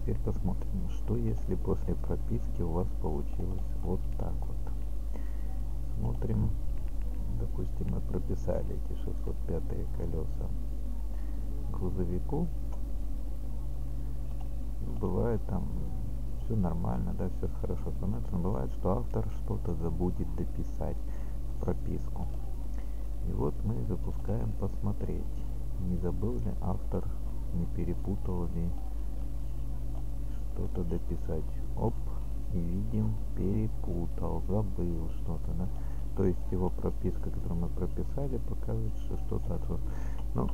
теперь посмотрим, что если после прописки у вас получилось вот так вот. Смотрим, допустим, мы прописали эти 605 колеса грузовику. Бывает там все нормально, да, все хорошо становится, но бывает, что автор что-то забудет дописать в прописку. И вот мы запускаем посмотреть, не забыл ли автор, не перепутал ли что-то дописать. Оп, и видим, перепутал, забыл что-то, да. То есть его прописка, которую мы прописали, показывает, что что-то отсутствует. Ну,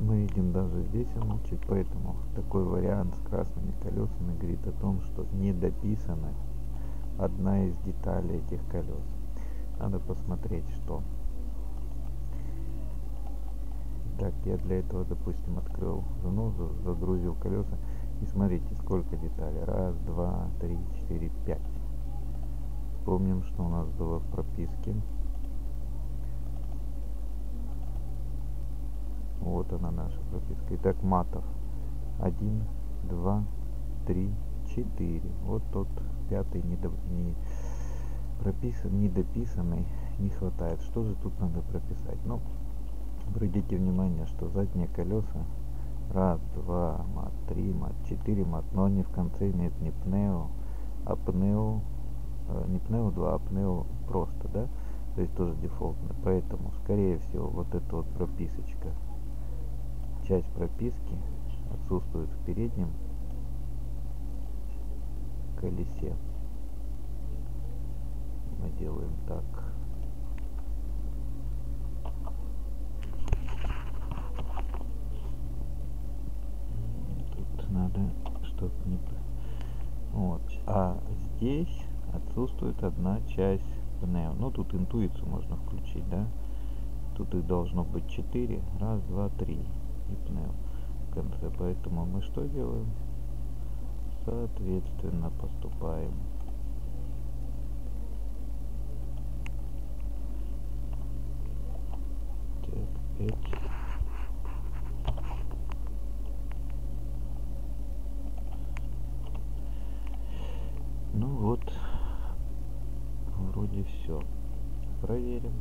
мы видим даже здесь он молчит, поэтому такой вариант с красными колесами говорит о том, что не дописана одна из деталей этих колес. Надо посмотреть, что. Так, я для этого, допустим, открыл занозу, загрузил колеса. И смотрите, сколько деталей. Раз, два, три, четыре, пять. Помним, что у нас было в прописке. Вот она наша прописка. Итак, матов. Один, два, три, четыре. Вот тот пятый недо, не прописан, недописанный не хватает. Что же тут надо прописать? Ну, обратите внимание, что задние колеса раз, два, мат, три, мат, четыре мат, но они в конце имеют не пнео, а пнео, э, не пнео 2, а пнео просто, да, то есть тоже дефолтно, поэтому, скорее всего, вот эта вот прописочка, часть прописки отсутствует в переднем колесе. Мы делаем так. надо чтобы не вот а здесь отсутствует одна часть пнео ну тут интуицию можно включить да? Тут их должно быть 4 раз два три. И пнео в конце. Поэтому мы что делаем? Соответственно поступаем так 5 Ну вот, вроде все. Проверим.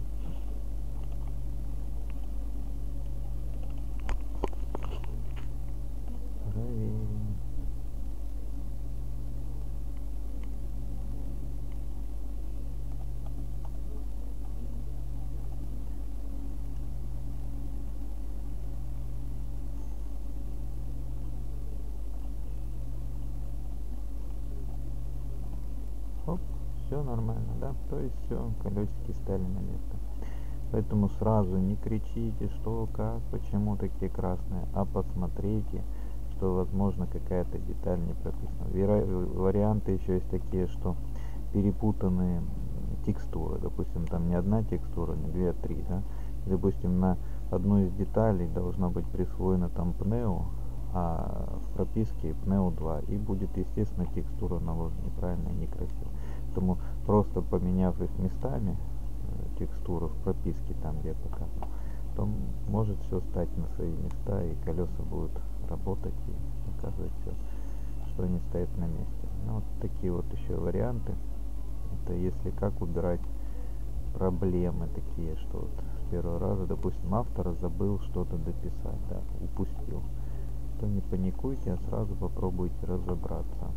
Оп, все нормально, да? То есть все, колесики стали на место. Поэтому сразу не кричите, что, как, почему такие красные, а посмотрите, что возможно какая-то деталь не прописана. Вера... Варианты еще есть такие, что перепутанные текстуры. Допустим, там не одна текстура, не две, а три, да? Допустим, на одну из деталей должна быть присвоена там пнео, а в прописке pneu 2 и будет естественно текстура наложена неправильно и некрасиво поэтому просто поменяв их местами э, текстуру в прописке там где я то может все стать на свои места и колеса будут работать и показывать все что они стоят на месте ну, вот такие вот еще варианты это если как убирать проблемы такие что вот с первого раза допустим автор забыл что-то дописать да упустил то не паникуйте, а сразу попробуйте разобраться.